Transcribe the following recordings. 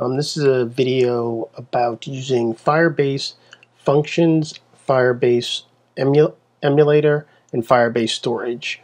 Um, this is a video about using Firebase functions, Firebase emu emulator, and Firebase storage.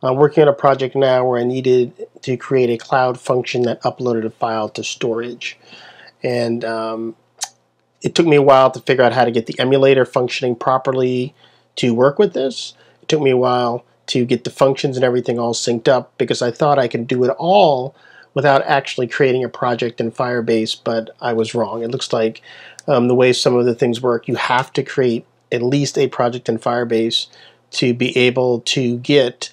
I'm working on a project now where I needed to create a cloud function that uploaded a file to storage. And um, it took me a while to figure out how to get the emulator functioning properly to work with this. It took me a while to get the functions and everything all synced up because I thought I could do it all without actually creating a project in Firebase, but I was wrong. It looks like um, the way some of the things work, you have to create at least a project in Firebase to be able to get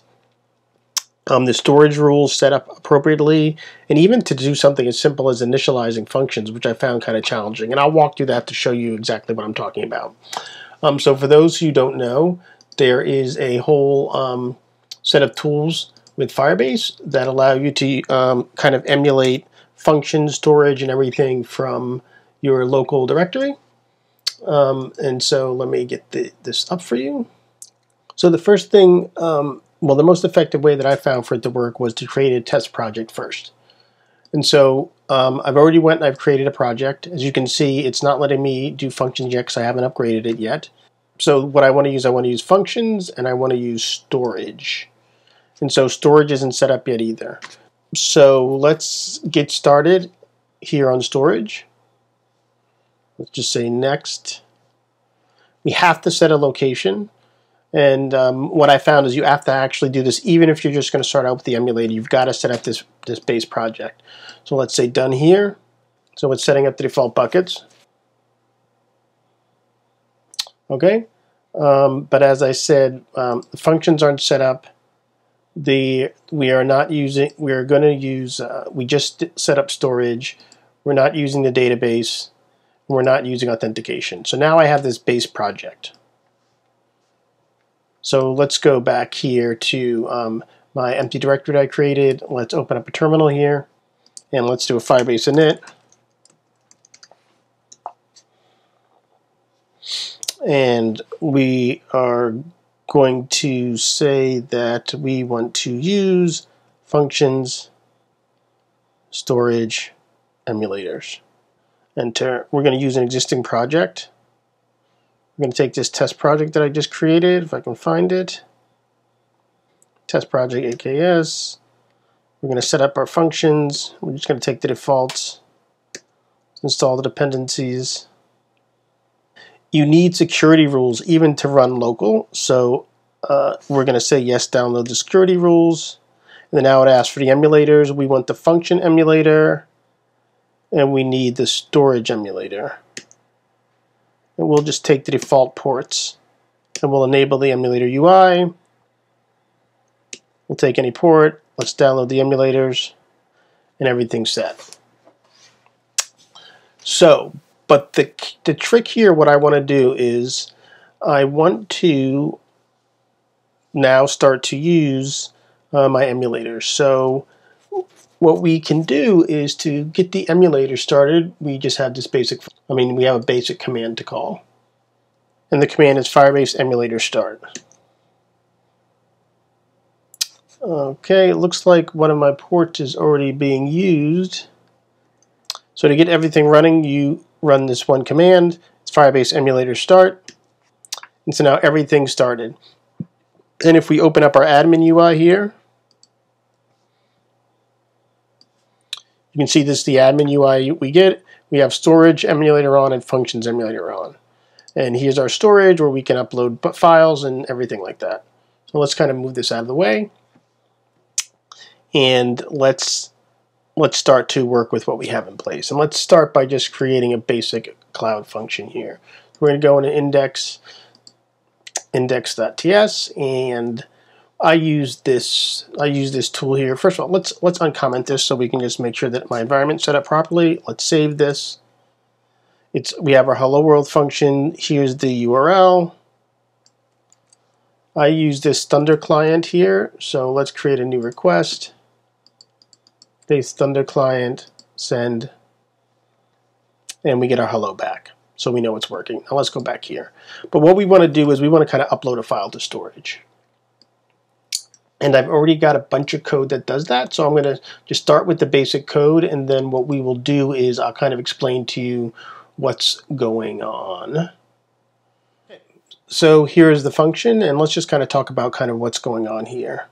um, the storage rules set up appropriately, and even to do something as simple as initializing functions, which I found kind of challenging. And I'll walk through that to show you exactly what I'm talking about. Um, so for those who don't know, there is a whole um, set of tools with Firebase that allow you to um, kind of emulate function storage and everything from your local directory. Um, and so let me get the, this up for you. So the first thing um, well, the most effective way that I found for it to work was to create a test project first. And so um, I've already went and I've created a project. As you can see, it's not letting me do functions yet because I haven't upgraded it yet. So what I want to use, I want to use functions and I want to use storage. And so storage isn't set up yet either. So let's get started here on storage. Let's just say next. We have to set a location. And um, what I found is you have to actually do this even if you're just going to start out with the emulator. You've got to set up this, this base project. So let's say done here. So it's setting up the default buckets. Okay, um, but as I said, um, the functions aren't set up. The we are not using. We are going to use. Uh, we just set up storage. We're not using the database. We're not using authentication. So now I have this base project. So let's go back here to um, my empty directory I created. Let's open up a terminal here and let's do a Firebase init. And we are going to say that we want to use functions, storage, emulators. Enter. We're going to use an existing project. I'm going to take this test project that I just created, if I can find it. Test project AKS. We're going to set up our functions. We're just going to take the defaults, install the dependencies. You need security rules even to run local. So uh, we're going to say yes, download the security rules. And then now it asks for the emulators. We want the function emulator and we need the storage emulator and we'll just take the default ports and we'll enable the emulator UI. We'll take any port, let's download the emulators, and everything's set. So, but the, the trick here, what I want to do is I want to now start to use uh, my emulator. So what we can do is to get the emulator started, we just have this basic, I mean, we have a basic command to call. And the command is Firebase emulator start. Okay, it looks like one of my ports is already being used. So to get everything running, you run this one command. It's Firebase emulator start. And so now everything's started. And if we open up our admin UI here, You can see this is the admin UI we get. We have storage emulator on and functions emulator on. And here's our storage where we can upload files and everything like that. So let's kind of move this out of the way. And let's let's start to work with what we have in place. And let's start by just creating a basic cloud function here. We're going to go into index index.ts and I use this I use this tool here. First of all, let's let's uncomment this so we can just make sure that my environment set up properly. Let's save this. It's we have our hello world function. Here's the URL. I use this Thunder client here, so let's create a new request. Base Thunder client, send, and we get our hello back. So we know it's working. Now let's go back here. But what we want to do is we want to kind of upload a file to storage. and I've already got a bunch of code that does that. So I'm going to just start with the basic code, and then what we will do is I'll kind of explain to you what's going on. So here's the function, and let's just kind of talk about kind of what's going on here.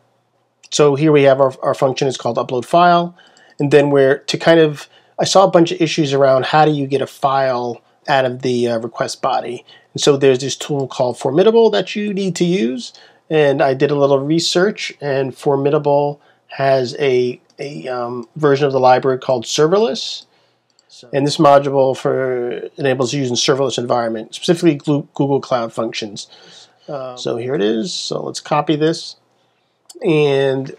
So here we have our, our function is called upload file, and then we're to kind of, I saw a bunch of issues around how do you get a file out of the uh, request body. And so there's this tool called Formidable that you need to use and I did a little research, and Formidable has a, a um, version of the library called Serverless. And this module for enables using serverless environment, specifically Google Cloud Functions. Um, so here it is. So let's copy this. And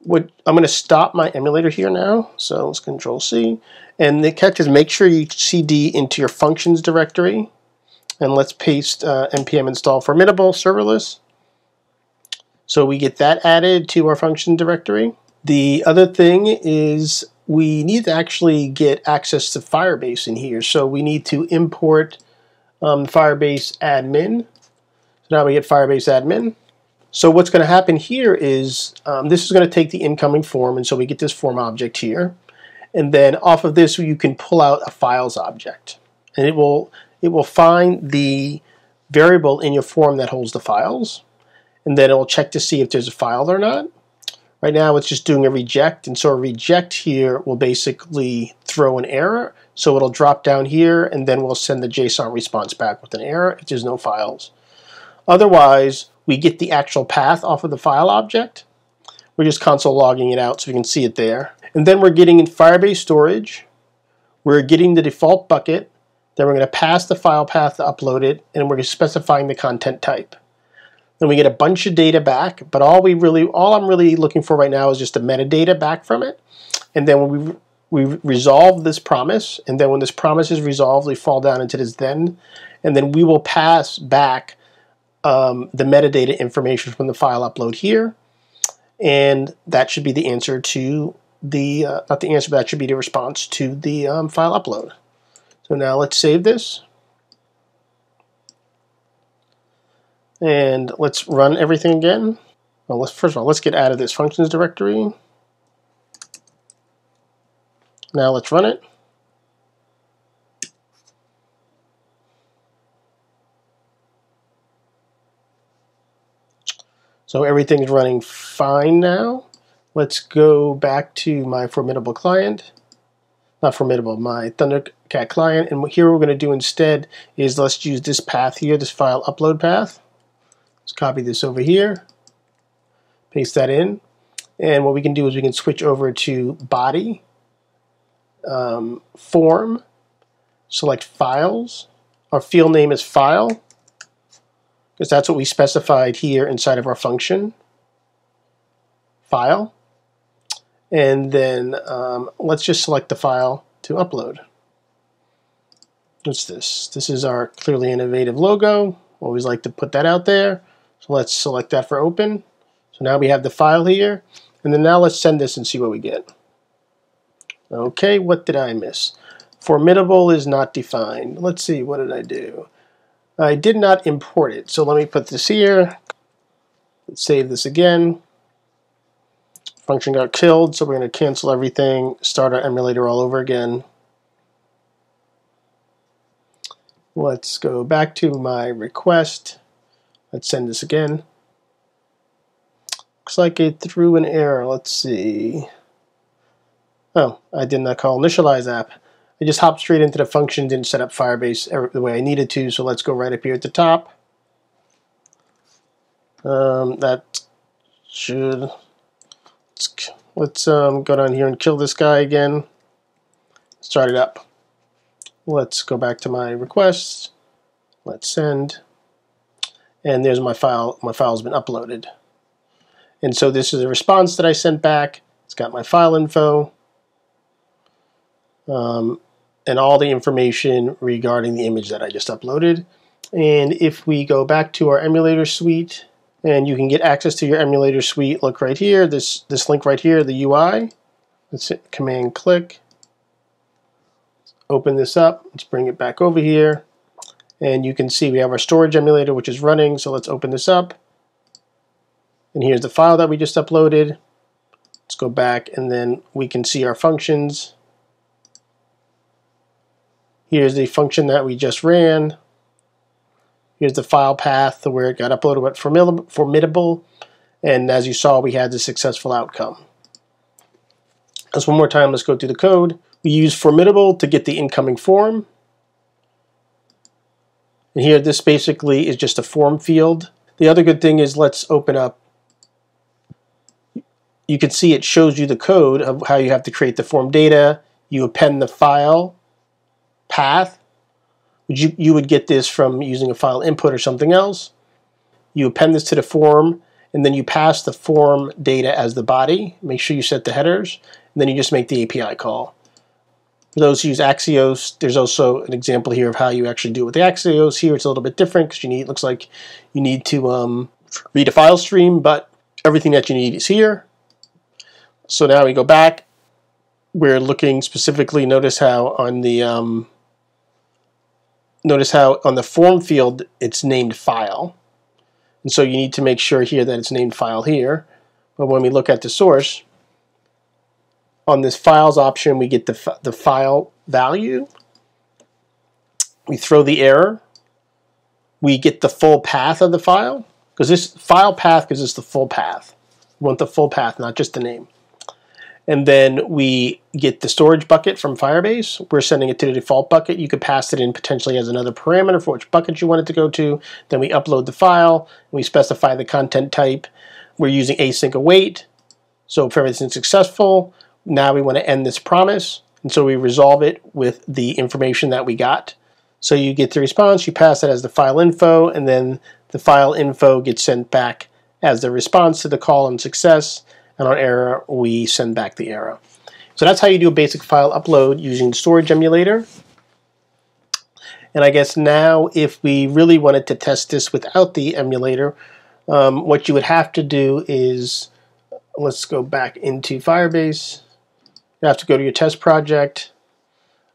what I'm going to stop my emulator here now. So let's Control C. And the catch is make sure you cd into your functions directory. And let's paste uh, npm install formidable serverless. So we get that added to our function directory. The other thing is we need to actually get access to Firebase in here. So we need to import um, Firebase admin. So now we get Firebase admin. So what's going to happen here is um, this is going to take the incoming form, and so we get this form object here. And then off of this, you can pull out a files object, and it will it will find the variable in your form that holds the files and then it'll check to see if there's a file or not. Right now it's just doing a reject, and so a reject here will basically throw an error. So it'll drop down here, and then we'll send the JSON response back with an error if there's no files. Otherwise, we get the actual path off of the file object. We're just console logging it out so we can see it there. And then we're getting in Firebase storage. We're getting the default bucket. Then we're going to pass the file path to upload it, and we're specifying the content type. Then we get a bunch of data back, but all we really, all I'm really looking for right now is just the metadata back from it. And then when we we resolve this promise, and then when this promise is resolved, we fall down into this then, and then we will pass back um, the metadata information from the file upload here, and that should be the answer to the, uh, not the answer, but that should be the response to the um, file upload. So now let's save this. And let's run everything again. Well, let's, first of all, let's get out of this functions directory. Now let's run it. So everything's running fine now. Let's go back to my Formidable client. Not Formidable, my Thundercat client. And here we're going to do instead is let's use this path here, this file upload path. Let's copy this over here, paste that in, and what we can do is we can switch over to body, um, form, select files. Our field name is file, because that's what we specified here inside of our function, file. And then um, let's just select the file to upload. What's this? This is our clearly innovative logo. Always like to put that out there. So let's select that for open. So now we have the file here. And then now let's send this and see what we get. Okay, what did I miss? Formidable is not defined. Let's see, what did I do? I did not import it. So let me put this here. Let's save this again. Function got killed, so we're going to cancel everything, start our emulator all over again. Let's go back to my request. Let's send this again. Looks like it threw an error. Let's see. Oh, I did not call initialize app. I just hopped straight into the function, didn't set up Firebase the way I needed to, so let's go right up here at the top. Um, that should, let's, let's um, go down here and kill this guy again. Start it up. Let's go back to my requests. Let's send and there's my file. My file's been uploaded. And so this is a response that I sent back. It's got my file info um, and all the information regarding the image that I just uploaded. And if we go back to our emulator suite, and you can get access to your emulator suite, look right here, this, this link right here, the UI. Let's hit command click. Open this up. Let's bring it back over here. And you can see we have our storage emulator, which is running. So let's open this up. And here's the file that we just uploaded. Let's go back and then we can see our functions. Here's the function that we just ran. Here's the file path where it got uploaded with formidable. And as you saw, we had the successful outcome. Just one more time, let's go through the code. We use formidable to get the incoming form. And here, this basically is just a form field. The other good thing is let's open up. You can see it shows you the code of how you have to create the form data. You append the file path. You, you would get this from using a file input or something else. You append this to the form, and then you pass the form data as the body. Make sure you set the headers, and then you just make the API call. For those who use Axios, there's also an example here of how you actually do it with the Axios. Here it's a little bit different because you need, it looks like you need to um, read a file stream, but everything that you need is here. So now we go back. We're looking specifically, notice how on the um, notice how on the form field it's named file. And so you need to make sure here that it's named file here. But when we look at the source, on this files option, we get the, the file value. We throw the error. We get the full path of the file. Because this file path gives us the full path. We want the full path, not just the name. And then we get the storage bucket from Firebase. We're sending it to the default bucket. You could pass it in potentially as another parameter for which bucket you want it to go to. Then we upload the file. We specify the content type. We're using async await. So if everything's successful, now we want to end this promise, and so we resolve it with the information that we got. So you get the response, you pass it as the file info, and then the file info gets sent back as the response to the call on success, and on error, we send back the error. So that's how you do a basic file upload using the storage emulator. And I guess now if we really wanted to test this without the emulator, um, what you would have to do is, let's go back into Firebase. You have to go to your test project.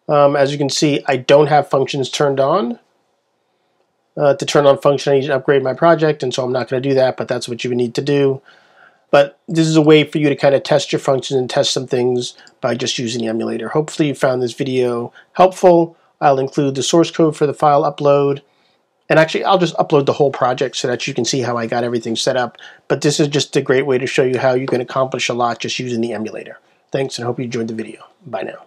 Um, as you can see, I don't have functions turned on. Uh, to turn on function, I need to upgrade my project, and so I'm not going to do that, but that's what you would need to do. But this is a way for you to kind of test your functions and test some things by just using the emulator. Hopefully you found this video helpful. I'll include the source code for the file upload. And actually, I'll just upload the whole project so that you can see how I got everything set up. But this is just a great way to show you how you can accomplish a lot just using the emulator. Thanks and hope you enjoyed the video. Bye now.